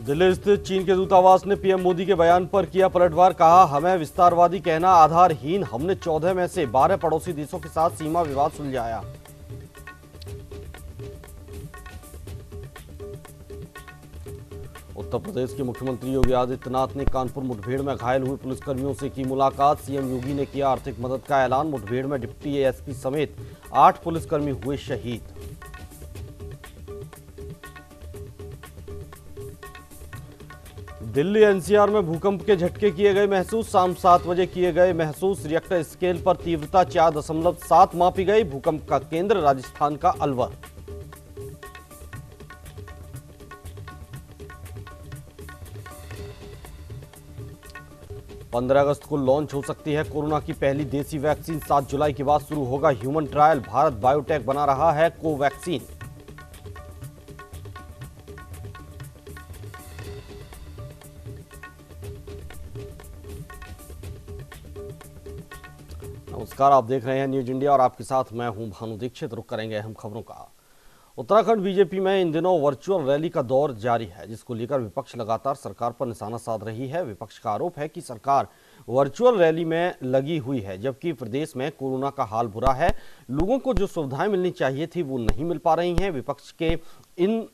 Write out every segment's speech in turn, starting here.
दिल्ली स्थित चीन के दूतावास ने पीएम मोदी के बयान पर किया पलटवार, कहा, हमें विस्तारवादी कहना आधारहीन। हमने 14 में से 12 पड़ोसी देशों के साथ सीमा विवाद सुलझाया। उत्तर प्रदेश के मुख्यमंत्री योगी आदित्यनाथ ने कानपुर मुठभेड़ में घायल हुए पुलिसकर्मियों से की मुलाकात। सीएम योगी ने किया आर्थिक मदद का ऐलान। मुठभेड़ में डिप्टी एएसपी समेत आठ पुलिसकर्मी हुए शहीद। दिल्ली एनसीआर में भूकंप के झटके किए गए महसूस, शाम सात बजे किए गए महसूस रिएक्टर स्केल पर तीव्रता चार दशमलव सात मापी गई, भूकंप का केंद्र राजस्थान का अलवर। पंद्रह अगस्त को लॉन्च हो सकती है कोरोना की पहली देसी वैक्सीन। सात जुलाई के बाद शुरू होगा ह्यूमन ट्रायल। भारत बायोटेक बना रहा है कोवैक्सीन। नमस्कार, आप देख रहे हैं न्यूज़ इंडिया और आपके साथ मैं हूँ भानु दीक्षित। रुक करेंगे हम खबरों का। उत्तराखंड बीजेपी में इन दिनों वर्चुअल रैली का दौर जारी है, जिसको लेकर विपक्ष लगातार सरकार पर निशाना साध रही है। विपक्ष का आरोप है कि सरकार वर्चुअल रैली में लगी हुई है, जबकि प्रदेश में कोरोना का हाल बुरा है। लोगों को जो सुविधाएँ मिलनी चाहिए थी, वो नहीं मिल पा रही हैं। विपक्ष के इन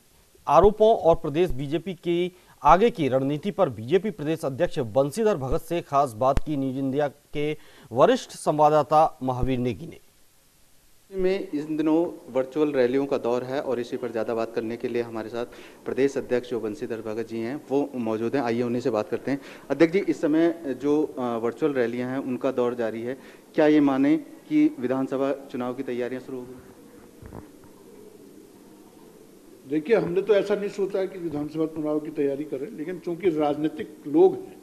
आरोपों और प्रदेश बीजेपी की आगे की रणनीति पर बीजेपी प्रदेश अध्यक्ष बंशीधर भगत से खास बात की न्यूज़ इंडिया के वरिष्ठ संवाददाता महावीर नेगी ने। में इन दिनों वर्चुअल रैलियों का दौर है और इसी पर ज़्यादा बात करने के लिए हमारे साथ प्रदेश अध्यक्ष जो बंशीधर भगत जी हैं, वो मौजूद हैं। आइए उन्हीं से बात करते हैं। अध्यक्ष जी, इस समय जो वर्चुअल रैलियाँ हैं, उनका दौर जारी है। क्या ये माने कि विधानसभा चुनाव की तैयारियाँ शुरू हो गई? देखिए, हमने तो ऐसा नहीं सोचा कि विधानसभा चुनाव की तैयारी करें, लेकिन चूँकि राजनीतिक लोग हैं,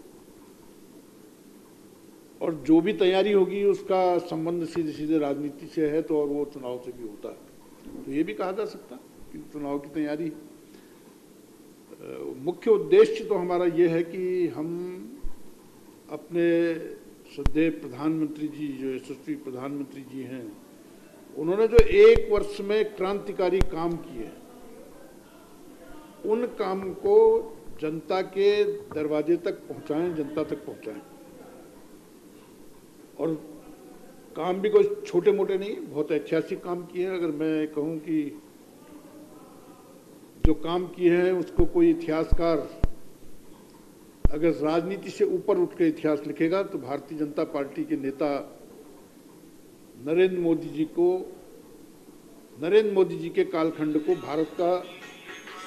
और जो भी तैयारी होगी, उसका संबंध सीधे सीधे राजनीति से है तो और वो चुनाव से भी होता है। तो ये भी कहा जा सकता कि चुनाव की तैयारी मुख्य उद्देश्य तो हमारा ये है कि हम अपने सदैव प्रधानमंत्री जी, जो यशस्वी प्रधानमंत्री जी हैं, उन्होंने जो एक वर्ष में क्रांतिकारी काम किए उन काम को जनता के दरवाजे तक पहुंचाएँ, जनता तक पहुंचाएँ। और काम भी कोई छोटे मोटे नहीं, बहुत ऐतिहासिक काम किए हैं। अगर मैं कहूँ कि जो काम किए हैं, उसको कोई इतिहासकार अगर राजनीति से ऊपर उठ के इतिहास लिखेगा तो भारतीय जनता पार्टी के नेता नरेंद्र मोदी जी को, नरेंद्र मोदी जी के कालखंड को भारत का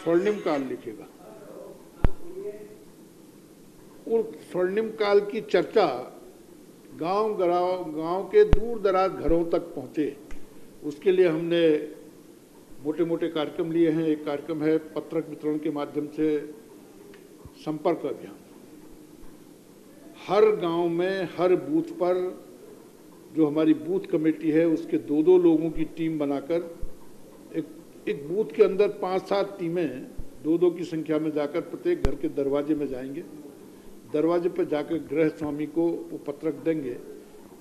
स्वर्णिम काल लिखेगा। उस स्वर्णिम काल की चर्चा गाँव गाँव के दूर दराज घरों तक पहुँचे। उसके लिए हमने मोटे मोटे कार्यक्रम लिए हैं। एक कार्यक्रम है पत्रक वितरण के माध्यम से संपर्क अभियान। हर गाँव में, हर बूथ पर जो हमारी बूथ कमेटी है, उसके दो दो लोगों की टीम बनाकर एक बूथ के अंदर पाँच सात टीमें दो दो की संख्या में जाकर प्रत्येक घर के दरवाजे में जाएँगे। दरवाजे पर जाकर गृह स्वामी को वो पत्रक देंगे।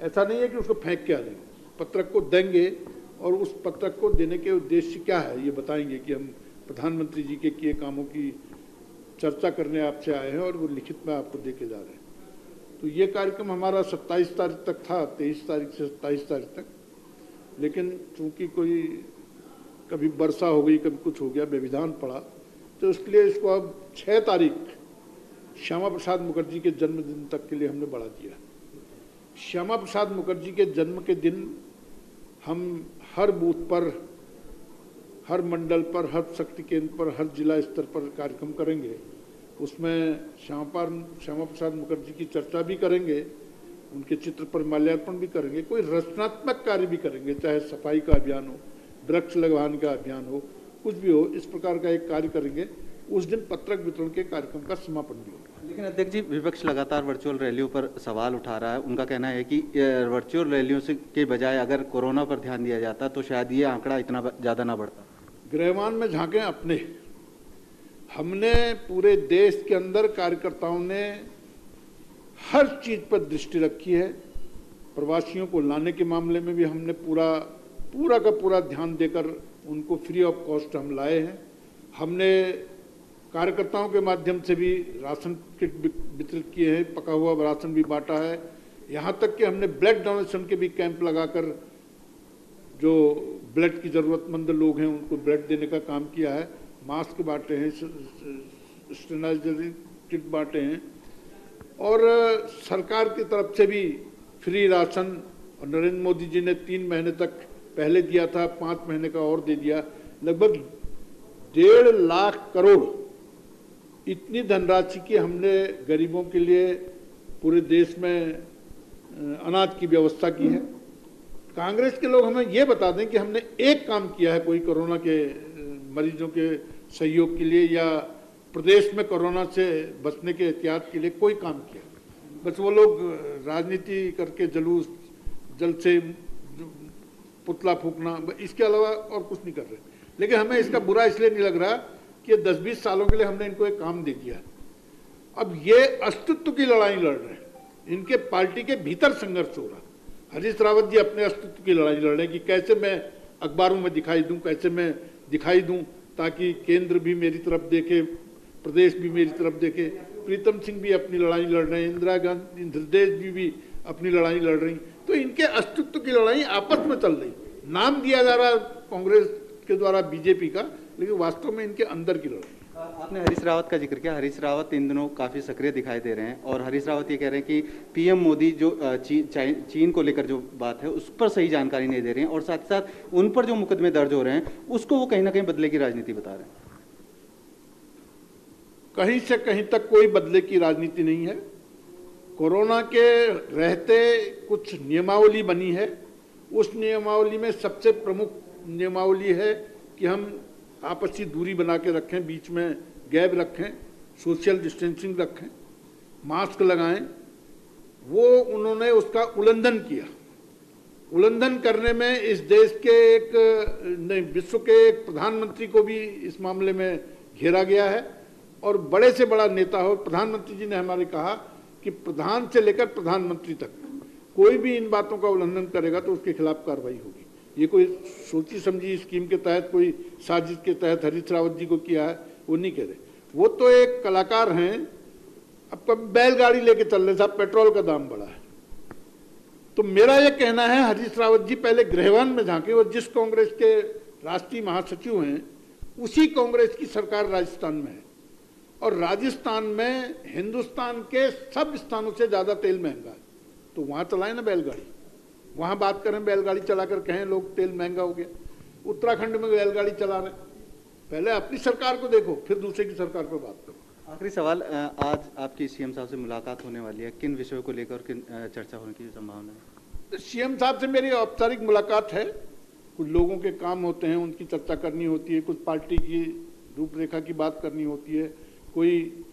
ऐसा नहीं है कि उसको फेंक के आ जाएँगे पत्रक को देंगे और उस पत्रक को देने के उद्देश्य क्या है, ये बताएँगे कि हम प्रधानमंत्री जी के किए कामों की चर्चा करने आपसे आए हैं और वो लिखित में आपको दे के जा रहे हैं। तो ये कार्यक्रम हमारा 27 तारीख तक था 23 तारीख से 27 तारीख तक। लेकिन चूँकि कोई कभी वर्षा हो गई, कभी कुछ हो गया, व्यविधान पड़ा। तो इसके लिए इसको अब छः तारीख श्यामा प्रसाद मुखर्जी के जन्मदिन तक के लिए हमने बढ़ा दिया। श्यामा प्रसाद मुखर्जी के जन्म के दिन हम हर बूथ पर, हर मंडल पर, हर शक्ति केंद्र पर, हर जिला स्तर पर कार्यक्रम करेंगे। उसमें श्यामा श्यामा प्रसाद मुखर्जी की चर्चा भी करेंगे, उनके चित्र पर माल्यार्पण भी करेंगे, कोई रचनात्मक कार्य भी करेंगे, चाहे सफ़ाई का अभियान हो वृक्ष लगवाने का अभियान हो कुछ भी हो इस प्रकार का एक कार्य करेंगे। उस दिन पत्रक वितरण के कार्यक्रम का समापन भी होगा। लेकिन अध्यक्ष जी विपक्ष लगातार वर्चुअल रैलियों पर सवाल उठा रहा है। उनका कहना है कि वर्चुअल रैलियों से के बजाय अगर कोरोना पर ध्यान दिया जाता तो शायद ये आंकड़ा इतना ज़्यादा ना बढ़ता। गृहमान में झांके अपने। हमने पूरे देश के अंदर कार्यकर्ताओं ने हर चीज़ पर दृष्टि रखी है। प्रवासियों को लाने के मामले में भी हमने पूरा पूरा का पूरा ध्यान देकर उनको फ्री ऑफ़ कॉस्ट हम लाए हैं। हमने कार्यकर्ताओं के माध्यम से भी राशन किट वितरित किए हैं, पका हुआ राशन भी बांटा है। यहाँ तक कि हमने ब्लड डोनेशन के भी कैंप लगाकर जो ब्लड की ज़रूरतमंद लोग हैं, उनको ब्लड देने का काम किया है। मास्क बांटे हैं स्टेनाइजर किट बांटे हैं। और सरकार की तरफ़ से भी फ्री राशन, और नरेंद्र मोदी जी ने तीन महीने तक पहले दिया था, पाँच महीने का और दे दिया, लगभग डेढ़ लाख करोड़। इतनी धनराशि की हमने गरीबों के लिए पूरे देश में अनाज की व्यवस्था की है। कांग्रेस के लोग हमें ये बता दें कि हमने एक काम किया है कोई कोरोना के मरीजों के सहयोग के लिए या प्रदेश में कोरोना से बचने के एहतियात के लिए कोई काम किया। बस वो लोग राजनीति करके जलूस, जल से पुतला फूकना इसके अलावा और कुछ नहीं कर रहे। लेकिन हमें इसका बुरा इसलिए नहीं लग रहा कि ये दस बीस सालों के लिए हमने इनको एक काम दे दिया। अब ये अस्तित्व की लड़ाई लड़ रहे हैं। इनके पार्टी के भीतर संघर्ष हो रहा। हरीश रावत जी अपने अस्तित्व की लड़ाई लड़ रहे हैं कि कैसे मैं अखबारों में दिखाई दूँ, कैसे मैं दिखाई दूँ ताकि केंद्र भी मेरी तरफ़ देखे, प्रदेश भी मेरी तरफ़ देखे। प्रीतम सिंह भी अपनी लड़ाई लड़ रहे हैं, इंदिरा गांधी हृदय जी भी अपनी लड़ाई लड़ रही तो इनके अस्तित्व की लड़ाई आपस में चल रही। नाम दिया जा रहा कांग्रेस के द्वारा बीजेपी का लेकिन वास्तव में इनके अंदर की लड़ाई। आपने हरीश रावत का ज़िक्र किया। हरीश रावत इन दिनों काफ़ी सक्रिय दिखाई दे रहे हैं और हरीश रावत ये कह रहे हैं कि पीएम मोदी जो ची, चीन को लेकर जो बात है उस पर सही जानकारी नहीं दे रहे हैं और साथ ही साथ उन पर जो मुकदमे दर्ज हो रहे हैं उसको वो कहीं ना कहीं बदले की राजनीति बता रहे हैं। कहीं से कहीं तक कोई बदले की राजनीति नहीं है। कोरोना के रहते कुछ नियमावली बनी है। उस नियमावली में सबसे प्रमुख नियमावली है कि हम आपसी दूरी बना के रखें, बीच में गैप रखें, सोशल डिस्टेंसिंग रखें, मास्क लगाएँ। वो उन्होंने उसका उल्लंघन किया। उल्लंघन करने में इस देश के एक, नहीं, विश्व के एक प्रधानमंत्री को भी इस मामले में घेरा गया है। और बड़े से बड़ा नेता हो, प्रधानमंत्री जी ने हमारे कहा कि प्रधान से लेकर प्रधानमंत्री तक। कोई भी इन बातों का उल्लंघन करेगा तो उसके खिलाफ कार्रवाई होगी। ये कोई सोची समझी स्कीम के तहत, कोई साजिश के तहत हरीश रावत जी को किया है, वो नहीं कह रहे। वो तो एक कलाकार हैं। अब कभी बैलगाड़ी लेके चल रहे साहब, पेट्रोल का दाम बढ़ा है। तो मेरा ये कहना है, हरीश रावत जी पहले गृहवान में झांके और जिस कांग्रेस के राष्ट्रीय महासचिव हैं, उसी कांग्रेस की सरकार राजस्थान में है। और राजस्थान में हिंदुस्तान के सब स्थानों से ज़्यादा तेल महँगा है। तो वहाँ चलाए ना बैलगाड़ी। वहाँ बात करें बैलगाड़ी चलाकर कहें लोग तेल महँगा हो गया। उत्तराखंड में बैलगाड़ी चला रहे पहले अपनी सरकार को देखो फिर दूसरे की सरकार पर बात करो। आखिरी सवाल आज आपकी सीएम साहब से मुलाकात होने वाली है। किन विषयों को लेकर किन चर्चा होने की संभावना है? सीएम साहब से मेरी औपचारिक मुलाकात है। कुछ लोगों के काम होते हैं उनकी चर्चा करनी होती है। कुछ पार्टी की रूपरेखा की बात करनी होती है। कोई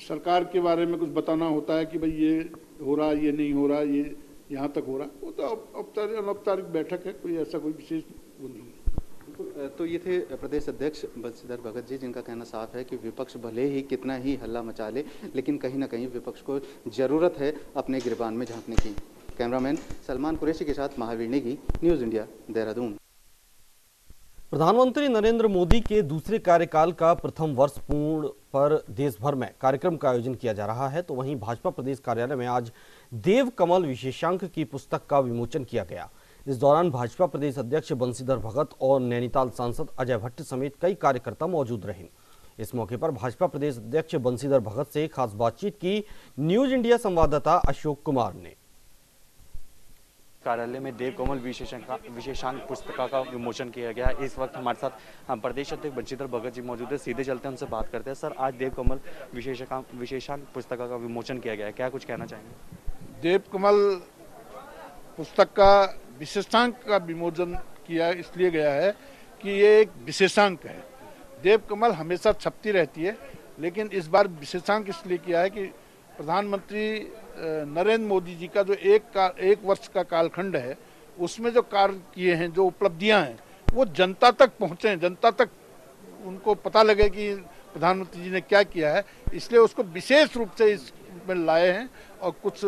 सरकार के बारे में कुछ बताना होता है कि भाई ये हो रहा ये नहीं हो रहा ये यहाँ तक हो रहा वो तो औपचारिक अनौपचारिक बैठक है, कोई ऐसा कोई विशेष वो नहीं है। तो ये थे प्रदेश अध्यक्ष बंशीधर भगत जी, जिनका कहना साफ़ है कि विपक्ष भले ही कितना ही हल्ला मचा ले, लेकिन कहीं ना कहीं विपक्ष को ज़रूरत है अपने गिरबान में झांकने की। कैमरामैन सलमान कुरैशी के साथ महावीर नेगी, न्यूज़ इंडिया, देहरादून। प्रधानमंत्री नरेंद्र मोदी के दूसरे कार्यकाल का प्रथम वर्ष पूर्ण पर देश भर में कार्यक्रम का आयोजन किया जा रहा है तो वहीं भाजपा प्रदेश कार्यालय में आज देव कमल विशेषांक की पुस्तक का विमोचन किया गया। इस दौरान भाजपा प्रदेश अध्यक्ष बंशीधर भगत और नैनीताल सांसद अजय भट्ट समेत कई कार्यकर्ता मौजूद रहे। इस मौके पर भाजपा प्रदेश अध्यक्ष बंशीधर भगत से खास बातचीत की न्यूज़ इंडिया संवाददाता अशोक कुमार ने। कार्यालय में देव कोमल विशेषांक विशेषांक पुस्तिका का विमोचन किया गया है। इस वक्त हमारे साथ, हम प्रदेश अध्यक्ष बंशीधर भगत जी मौजूद है। सीधे चलते हैं, उनसे बात करते हैं। सर, आज देव कमल विशेषांक विशेषांक पुस्तका का विमोचन किया गया है। क्या कुछ कहना चाहेंगे? देव कमल पुस्तक का विशेषांक का विमोचन किया, इसलिए गया है कि ये एक विशेषांक है। देव कमल हमेशा छपती रहती है, लेकिन इस बार विशेषांक इसलिए किया है कि प्रधानमंत्री नरेंद्र मोदी जी का जो एक का एक वर्ष का कालखंड है उसमें जो कार्य किए हैं जो उपलब्धियाँ हैं वो जनता तक पहुँचे जनता तक उनको पता लगे कि प्रधानमंत्री जी ने क्या किया है। इसलिए उसको विशेष रूप से इसमें लाए हैं और कुछ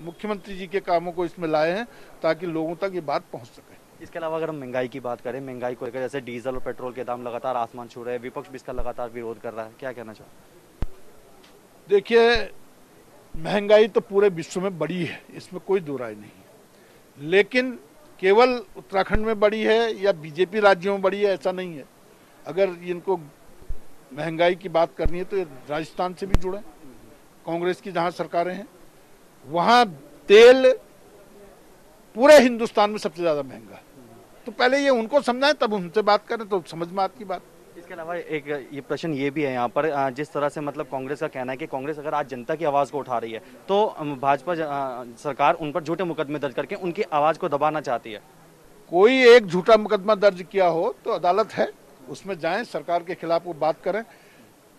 मुख्यमंत्री जी के कामों को इसमें लाए हैं ताकि लोगों तक ये बात पहुँच सके। इसके अलावा अगर हम महँगाई की बात करें महँगाई को लेकर जैसे डीजल और पेट्रोल के दाम लगातार आसमान छू रहे हैं विपक्ष भी इसका लगातार विरोध कर रहा है। क्या कहना चाहो? देखिए महँगाई तो पूरे विश्व में बड़ी है, इसमें कोई दो राय नहीं। लेकिन केवल उत्तराखंड में बड़ी है या बीजेपी राज्यों में बड़ी है, ऐसा नहीं है। अगर इनको महँगाई की बात करनी है तो राजस्थान से भी जुड़े, कांग्रेस की जहाँ सरकारें हैं, वहाँ तेल पूरे हिंदुस्तान में सबसे ज़्यादा महँगा है। तो पहले ये उनको समझाएँ, तब उनसे बात करें तो समझ में आती बात। इसके अलावा एक ये प्रश्न ये भी है यहाँ पर जिस तरह से मतलब कांग्रेस का कहना है कि कांग्रेस अगर आज जनता की आवाज़ को उठा रही है तो भाजपा सरकार उन पर झूठे मुकदमे दर्ज करके उनकी आवाज़ को दबाना चाहती है। कोई एक झूठा मुकदमा दर्ज किया हो तो अदालत है उसमें जाएँ सरकार के खिलाफ वो बात करें।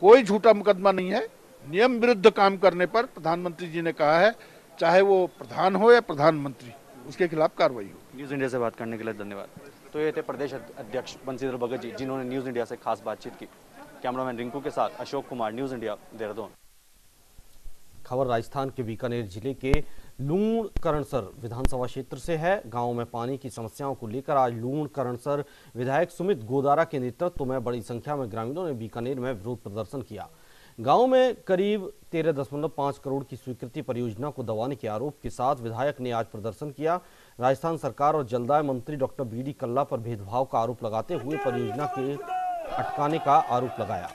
कोई झूठा मुकदमा नहीं है नियम विरुद्ध काम करने पर प्रधानमंत्री जी ने कहा है चाहे वो प्रधान हो या प्रधानमंत्री उसके खिलाफ कार्रवाई हो। न्यूज़ इंडिया से बात करने के लिए धन्यवाद। तो ये थे प्रदेश अध्यक्ष बंसीधर भगत जी, जिन्होंने न्यूज़ इंडिया से खास बातचीत की। कैमरामैन रिंकू के साथ अशोक कुमार न्यूज़ इंडिया देहरादून। खबर राजस्थान के बीकानेर ज़िले के लूण करणसर विधानसभा क्षेत्र से है। गाँव में पानी की समस्याओं को लेकर आज लूण करणसर विधायक सुमित गोदारा के नेतृत्व में बड़ी संख्या में ग्रामीणों ने बीकानेर में विरोध प्रदर्शन किया। गाँव में करीब तेरह दशमलव पाँच करोड़ की स्वीकृति परियोजना को दबाने के आरोप के साथ विधायक ने आज प्रदर्शन किया। राजस्थान सरकार और जलदाय मंत्री डॉक्टर बी डी कल्ला पर भेदभाव का आरोप लगाते हुए परियोजना के अटकाने का आरोप लगाया।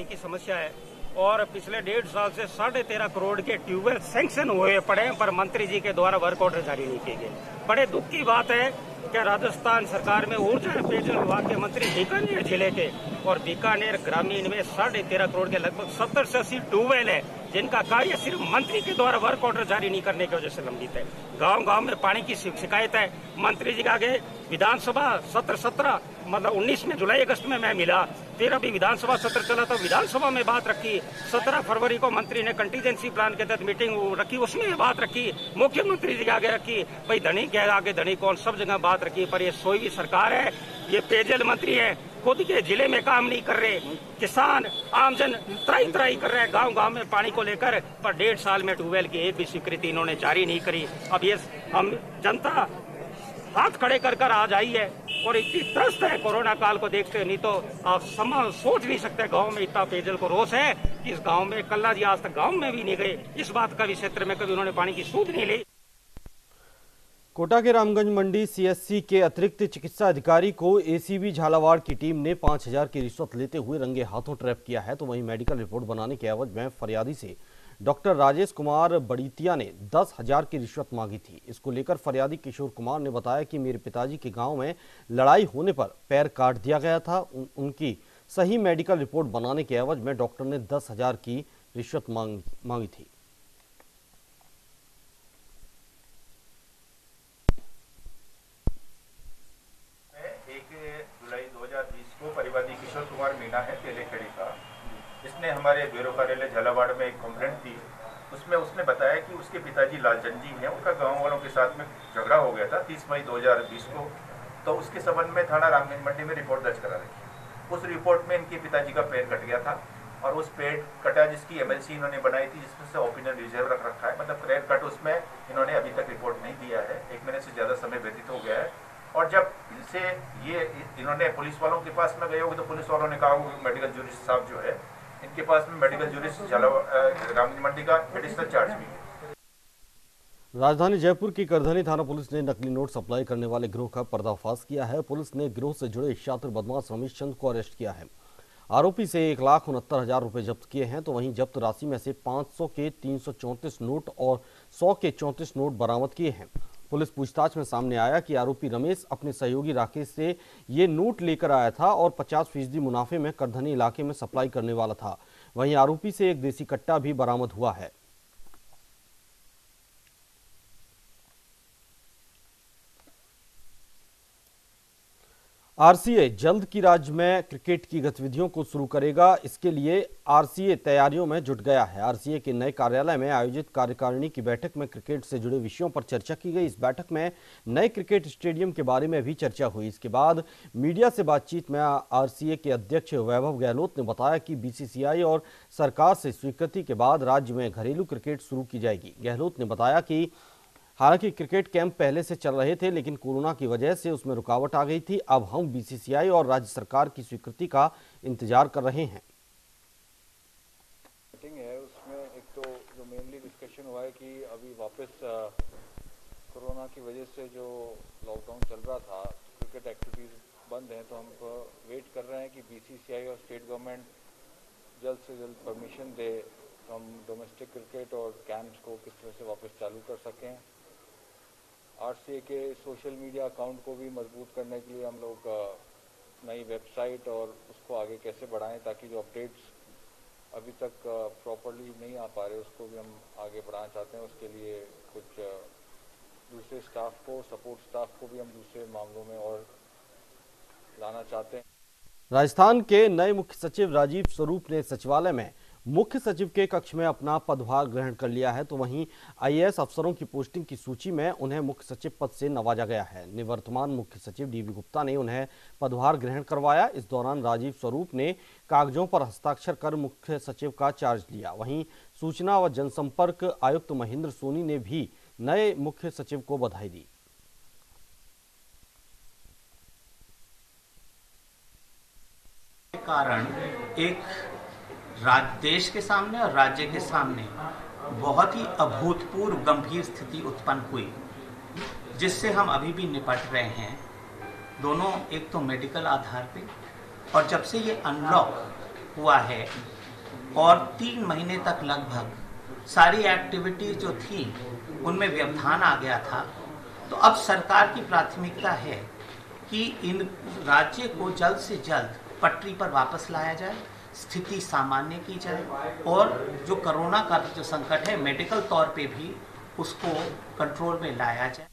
की समस्या है। और पिछले डेढ़ साल से साढ़े तेरह करोड़ के ट्यूबवेल सैंक्शन हुए पड़े पर मंत्री जी के द्वारा वर्क ऑर्डर जारी नहीं किए गए। बड़े दुख की बात है कि राजस्थान सरकार में ऊर्जा पेयजल विभाग के मंत्री बीकानेर ज़िले के और बीकानेर ग्रामीण में साढ़े तेरह करोड़ के लगभग सत्तर से अस्सी ट्यूबवेल है। जिनका कार्य सिर्फ़ मंत्री के द्वारा वर्क ऑर्डर जारी नहीं करने की वजह से लंबित है। गाँव गाँव में पानी की शिकायत है। मंत्री जी के आगे विधानसभा सत्र सत्रह मतलब 19 में जुलाई, अगस्त में मैं मिला। फिर अभी विधानसभा सत्र चला तो विधानसभा में बात रखी। 17 फरवरी को मंत्री ने कंटीजेंसी प्लान के तहत मीटिंग रखी। उसमें बात रखी। मुख्यमंत्री जी के आगे रखी। भाई धनी के आगे धनी कौन? सब जगह बात रखी। पर ये सोई सरकार है। ये पेयजल मंत्री है। खुद के ज़िले में काम नहीं कर रहे, किसान, आमजन त्राई त्राई कर रहे हैं। गाँव गाँव में पानी को लेकर पर डेढ़ साल में ट्यूबवेल की एक भी स्वीकृति इन्होंने जारी नहीं करी। अब ये हम जनता हाथ खड़े कर कर आज आई है और इतनी त्रस्त है कोरोना काल को देखते नहीं तो आप समा, सोच नहीं सकते गाँव में इतना पेयजल को रोष है कि इस गाँव में कल्ला जी आज तक गाँव में भी नहीं गए। इस बात का भी क्षेत्र में कभी उन्होंने पानी की सूद नहीं ली। कोटा के रामगंज मंडी सीएससी के अतिरिक्त चिकित्सा अधिकारी को एसीबी झालावाड़ की टीम ने 5000 की रिश्वत लेते हुए रंगे हाथों ट्रैप किया है तो वहीं मेडिकल रिपोर्ट बनाने के एवज में फरियादी से डॉक्टर राजेश कुमार बड़ीतिया ने दस हज़ार की रिश्वत मांगी थी। इसको लेकर फरियादी किशोर कुमार ने बताया कि मेरे पिताजी के गाँव में लड़ाई होने पर पैर काट दिया गया था। उन, उनकी सही मेडिकल रिपोर्ट बनाने के एवज में डॉक्टर ने दस हज़ार की रिश्वत मांग मांगी थी एक जुलाई 2020 को परिवादी किशोर कुमार मीना है तेलेखेड़ी का इसने हमारे ब्यूरो कार्यालय झालावाड़ में एक कंप्लेंट दी उसमें उसने बताया कि उसके पिताजी लालचंद जी हैं। उनका गाँव वालों के साथ में झगड़ा हो गया था 30 मई 2020 को। तो उसके संबंध में थाना रामगंज मंडी में रिपोर्ट दर्ज करा रखी उस रिपोर्ट में इनके पिताजी का पैर कट गया था और उस पेड़ कटा जिसकी एमएलसी इन्होंने बनाई थी, जिसमें से ओपिनियन रिज़र्व रख रखा है। मतलब पैर कट उसमें इन्होंने अभी तक रिपोर्ट नहीं दिया है। एक महीने से ज़्यादा समय व्यतीत हो गया है। और जब इनसे ये इन्होंने पुलिस वालों के पास में गए होंगे तो पुलिस वालों ने कहा होगा मेडिकल जूरिस्ट साहब जो है इनके पास में मेडिकल जूरिस्ट मंडी का एडिशनल चार्ज भी है। राजधानी जयपुर की करधनी थाना पुलिस ने नकली नोट सप्लाई करने वाले गिरोह का पर्दाफाश किया है। पुलिस ने गिरोह से जुड़े छात्र बदमाश रमेश चंद को अरेस्ट किया है। आरोपी से एक लाख उनहत्तर हज़ार रुपए जब्त किए हैं तो वहीं जब्त राशि में से 500 के तीन नोट और 100 के चौंतीस नोट बरामद किए हैं। पुलिस पूछताछ में सामने आया कि आरोपी रमेश अपने सहयोगी राकेश से ये नोट लेकर आया था और 50 फ़ीसदी मुनाफे में करधनी इलाके में सप्लाई करने वाला था। वहीं आरोपी से एक देसी कट्टा भी बरामद हुआ है। आरसीए जल्द की राज्य में क्रिकेट की गतिविधियों को शुरू करेगा। इसके लिए आरसीए तैयारियों में जुट गया है। आरसीए के नए कार्यालय में आयोजित कार्यकारिणी की बैठक में क्रिकेट से जुड़े विषयों पर चर्चा की गई। इस बैठक में नए क्रिकेट स्टेडियम के बारे में भी चर्चा हुई। इसके बाद मीडिया से बातचीत में आरसीए के अध्यक्ष वैभव गहलोत ने बताया कि बीसीसीआई और सरकार से स्वीकृति के बाद राज्य में घरेलू क्रिकेट शुरू की जाएगी। गहलोत ने बताया कि हालाँकि क्रिकेट कैंप पहले से चल रहे थे, लेकिन कोरोना की वजह से उसमें रुकावट आ गई थी। अब हम बीसीसीआई और राज्य सरकार की स्वीकृति का इंतज़ार कर रहे हैं। है, उसमें एक तो जो मेनली डिस्कशन हुआ है कि अभी वापस कोरोना की वजह से जो लॉकडाउन चल रहा था क्रिकेट एक्टिविटीज़ बंद हैं तो हम वेट कर रहे हैं कि बीसीसीआई और स्टेट गवर्नमेंट जल्द से जल्द परमिशन दे तो हम डोमेस्टिक क्रिकेट और कैंप्स को किस तरह से वापस चालू कर सकें। आरसीए के सोशल मीडिया अकाउंट को भी मज़बूत करने के लिए हम लोग नई वेबसाइट और उसको आगे कैसे बढ़ाएँ ताकि जो अपडेट्स अभी तक प्रॉपरली नहीं आ पा रहे उसको भी हम आगे बढ़ाना चाहते हैं, उसके लिए कुछ दूसरे स्टाफ को सपोर्ट स्टाफ को भी हम दूसरे मामलों में और लाना चाहते हैं। राजस्थान के नए मुख्य सचिव राजीव स्वरूप ने सचिवालय में मुख्य सचिव के कक्ष में अपना पदभार ग्रहण कर लिया है तो वहीं आईएएस अफसरों की पोस्टिंग की सूची में उन्हें मुख्य सचिव पद से नवाजा गया है। निवर्तमान मुख्य सचिव डीवी गुप्ता ने उन्हें पदभार ग्रहण करवाया। इस दौरान राजीव स्वरूप ने कागजों पर हस्ताक्षर कर मुख्य सचिव का चार्ज लिया। वहीं सूचना व जनसंपर्क आयुक्त महेंद्र सोनी ने भी नए मुख्य सचिव को बधाई दी। कारण एक राज, देश के सामने और राज्य के सामने बहुत ही अभूतपूर्व गंभीर स्थिति उत्पन्न हुई, जिससे हम अभी भी निपट रहे हैं। दोनों एक तो मेडिकल आधार पे और जब से ये अनलॉक हुआ है और तीन महीने तक लगभग सारी एक्टिविटी जो थी, उनमें व्यवधान आ गया था तो अब सरकार की प्राथमिकता है कि इन राज्य को जल्द से जल्द पटरी पर वापस लाया जाए। स्थिति सामान्य की जाए और जो कोरोना का जो संकट है मेडिकल तौर पे भी उसको कंट्रोल में लाया जाए।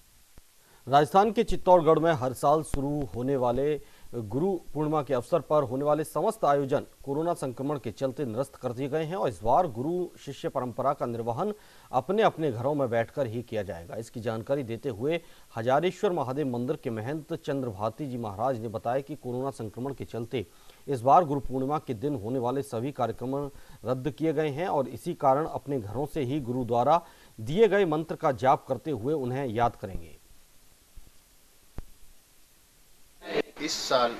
राजस्थान के चित्तौड़गढ़ में हर साल शुरू होने वाले गुरु पूर्णिमा के अवसर पर होने वाले समस्त आयोजन कोरोना संक्रमण के चलते निरस्त कर दिए गए हैं और इस बार गुरु शिष्य परंपरा का निर्वहन अपने अपने घरों में बैठकर ही किया जाएगा। इसकी जानकारी देते हुए हजारेश्वर महादेव मंदिर के महंत चंद्र भारती जी महाराज ने बताया कि कोरोना संक्रमण के चलते इस बार गुरु पूर्णिमा के दिन होने वाले सभी कार्यक्रम रद्द किए गए हैं और इसी कारण अपने घरों से ही गुरु द्वारा दिए गए मंत्र का जाप करते हुए उन्हें याद करेंगे। इस साल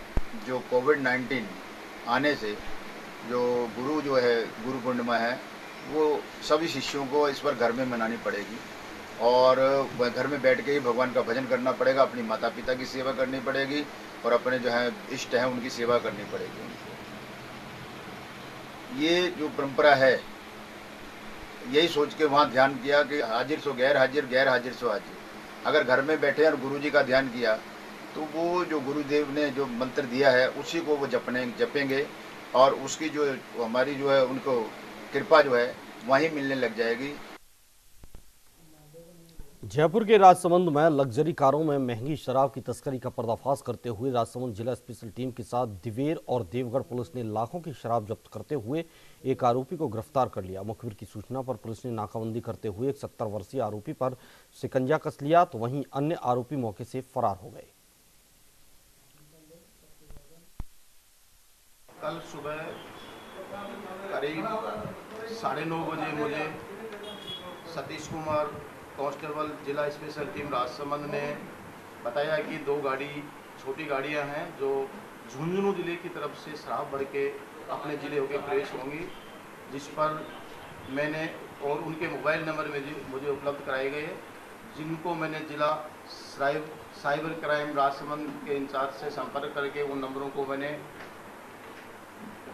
जो कोविड 19 आने से जो गुरु जो है, गुरु पूर्णिमा है, वो सभी शिष्यों को इस पर घर में मनानी पड़ेगी। और वह घर में बैठ के ही भगवान का भजन करना पड़ेगा, अपनी माता पिता की सेवा करनी पड़ेगी और अपने जो है इष्ट हैं उनकी सेवा करनी पड़ेगी ये जो परंपरा है, यही सोच के वहाँ ध्यान किया कि हाजिर सो गैर हाजिर गैर हाजिर सो हाजिर। अगर घर में बैठे और गुरु जी का ध्यान किया तो वो जो गुरुदेव ने जो मंत्र दिया है, उसी को वो जपने, जपेंगे और उसकी जो हमारी जो है उनको कृपा जो है, वहीं मिलने लग जाएगी। जयपुर के राजसमंद में लग्जरी कारों में महँगी शराब की तस्करी का पर्दाफाश करते हुए राजसमंद जिला स्पेशल टीम के साथ दिवेर और देवगढ़ पुलिस ने लाखों की शराब जब्त करते हुए एक आरोपी को गिरफ़्तार कर लिया। मुखबिर की सूचना पर पुलिस ने नाकाबंदी करते हुए एक सत्तर वर्षीय आरोपी पर सिकंजा कस लिया तो वहीं अन्य आरोपी मौके से फरार हो गए। कल सुबह करीब साढ़े नौ बजे मुझे सतीश कुमार कांस्टेबल जिला स्पेशल टीम राजसमंद ने बताया कि दो गाड़ी, छोटी गाड़ियाँ हैं जो झुंझुनू ज़िले की तरफ़ से शराब भर के अपने ज़िले होकर प्रवेश होंगी, जिस पर मैंने और उनके मोबाइल नंबर में मुझे उपलब्ध कराए गए जिनको मैंने जिला साइबर क्राइम राजसमंद के इंचार्ज से संपर्क करके उन नंबरों को मैंने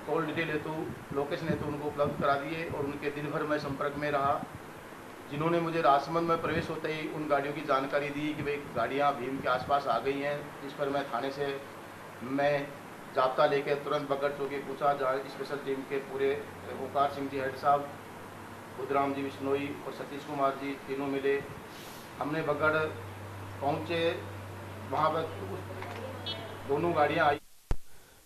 कॉल डिटेल हेतु, लोकेशन हेतु उनको उपलब्ध करा दिए और उनके दिन भर मैं संपर्क में रहा। जिन्होंने मुझे राजसमंद में प्रवेश होते ही उन गाड़ियों की जानकारी दी कि भाई गाड़ियाँ भीम के आसपास आ गई हैं इस पर मैं थाने से मैं जाब्ता लेकर तुरंत बगड़ चौकी पूछा जहाँ स्पेशल टीम के पूरे ओंकार सिंह जी, हेड साहब बुद्धराम जी, बिश्नोई और सतीश कुमार जी तीनों मिले। हमने बगड़ पहुँचे, वहाँ पर दोनों गाड़ियाँ आई।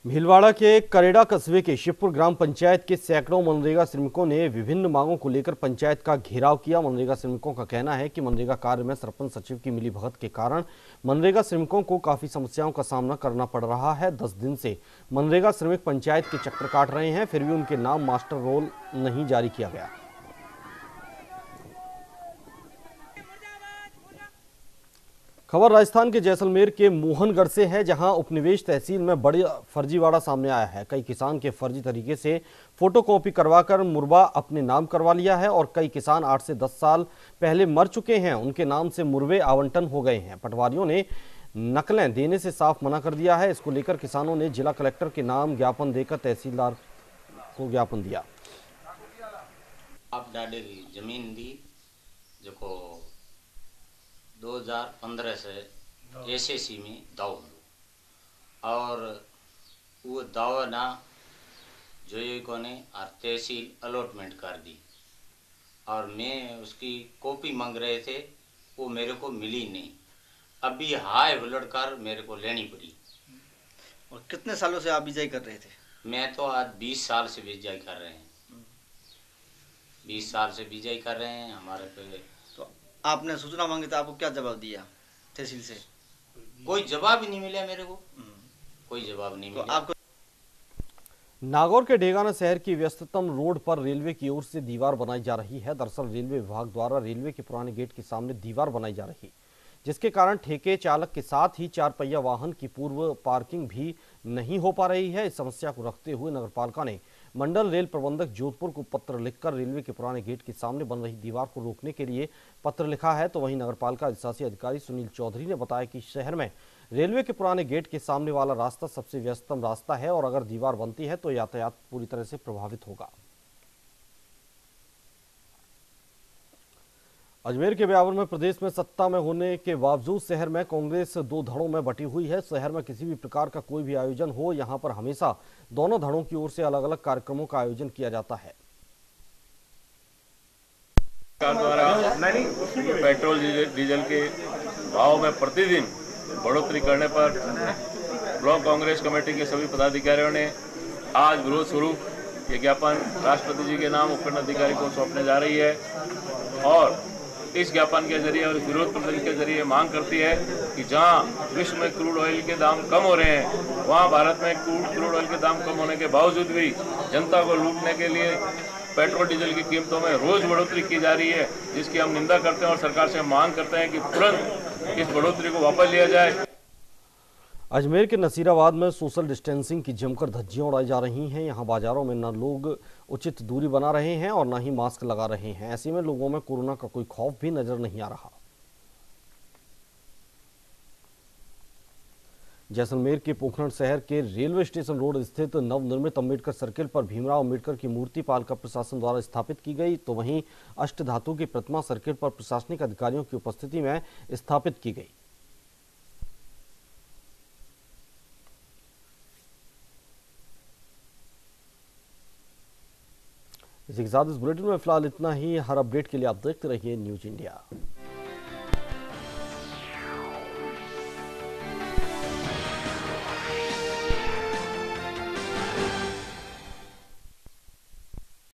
भीलवाड़ा के करेड़ा कस्बे के शिवपुर ग्राम पंचायत के सैकड़ों मनरेगा श्रमिकों ने विभिन्न मांगों को लेकर पंचायत का घेराव किया। मनरेगा श्रमिकों का कहना है कि मनरेगा कार्य में सरपंच सचिव की मिली भगत के कारण मनरेगा श्रमिकों को काफ़ी समस्याओं का सामना करना पड़ रहा है। दस दिन से मनरेगा श्रमिक पंचायत के चक्कर काट रहे हैं, फिर भी उनके नाम मास्टर रोल नहीं जारी किया गया। खबर राजस्थान के जैसलमेर के मोहनगढ़ से है, जहाँ उपनिवेश तहसील में बड़ी फर्जीवाड़ा सामने आया है। कई किसान के फर्जी तरीके से फोटोकॉपी करवाकर मुरबा अपने नाम करवा लिया है और कई किसान आठ से दस साल पहले मर चुके हैं। उनके नाम से मुरबे आवंटन हो गए हैं। पटवारियों ने नकलें देने से साफ़ मना कर दिया है। इसको लेकर किसानों ने जिला कलेक्टर के नाम ज्ञापन देकर तहसीलदार को ज्ञापन दिया। आप ज़मीन दी जेको 2015 से एसएससी में दाव हूंदो और उहो दाव ना जोई कोने और तहसील अलॉटमेंट कर दी। और मैं उसकी कॉपी मांग रहे थे वो मेरे को मिली नहीं। अभी हाय हुलड़ कर मेरे को लेनी पड़ी। और कितने सालों से आप बिजाई कर रहे थे? मैं तो आज 20 साल से बिजाई कर रहे हैं। 20 साल से बिजाई कर रहे हैं हमारे पे आपने सूचना मांगी तो आपको क्या जवाब दिया तहसील से? कोई जवाब ही नहीं मिला मेरे को। कोई जवाब नहीं तो मिला। आपको नागौर के डेगाना शहर की व्यस्ततम रोड पर रेलवे की ओर से दीवार बनाई जा रही है। दरअसल रेलवे विभाग द्वारा रेलवे के पुराने गेट के सामने दीवार बनाई जा रही जिसके कारण ठेके चालक के साथ ही चार पहिया वाहन की पूर्व पार्किंग भी नहीं हो पा रही है। इस समस्या को रखते हुए नगरपालिका ने मंडल रेल प्रबंधक जोधपुर को पत्र लिखकर रेलवे के पुराने गेट के सामने बन रही दीवार को रोकने के लिए पत्र लिखा है तो वहीं नगरपालिका अधिशासी अधिकारी सुनील चौधरी ने बताया कि शहर में रेलवे के पुराने गेट के सामने वाला रास्ता सबसे व्यस्तम रास्ता है और अगर दीवार बनती है तो यातायात पूरी तरह से प्रभावित होगा। अजमेर के ब्यावर में प्रदेश में सत्ता में होने के बावजूद शहर में कांग्रेस दो धड़ों में बटी हुई है। शहर में किसी भी प्रकार का कोई भी आयोजन हो, यहाँ पर हमेशा दोनों धड़ों की ओर से अलग अलग कार्यक्रमों का आयोजन किया जाता है। द्वारा पेट्रोल, डीजल के भाव में प्रतिदिन बढ़ोतरी करने पर ब्लॉक कांग्रेस कमेटी के सभी पदाधिकारियों ने आज विरोध स्वरूप ये ज्ञापन राष्ट्रपति जी के नाम उपकरण अधिकारी को सौंपने जा रही है। और इस ज्ञापन के ज़रिए और विरोध प्रदर्शन के ज़रिए मांग करती है कि जहाँ विश्व में क्रूड ऑयल के दाम कम हो रहे हैं, वहाँ भारत में क्रूड क्रूड ऑयल के दाम कम होने के बावजूद भी जनता को लूटने के लिए पेट्रोल, डीजल की कीमतों में रोज बढ़ोतरी की जा रही है, जिसकी हम निंदा करते हैं और सरकार से मांग करते हैं कि तुरंत इस बढ़ोतरी को वापस लिया जाए। अजमेर के नसीराबाद में सोशल डिस्टेंसिंग की जमकर धज्जियाँ उड़ाई जा रही हैं। यहाँ बाजारों में न लोग उचित दूरी बना रहे हैं और न ही मास्क लगा रहे हैं। ऐसे में लोगों में कोरोना का कोई खौफ भी नज़र नहीं आ रहा। जैसलमेर के पोखरण शहर के रेलवे स्टेशन रोड स्थित नवनिर्मित अंबेडकर सर्किल पर भीमराव अंबेडकर की मूर्ति पालका प्रशासन द्वारा स्थापित की गई तो वहीं अष्ट धातु की प्रतिमा सर्किल पर प्रशासनिक अधिकारियों की उपस्थिति में स्थापित की गई। के साथ इस बुलेटिन में फ़िलहाल इतना ही। हर अपडेट के लिए आप देखते रहिए न्यूज़ इंडिया।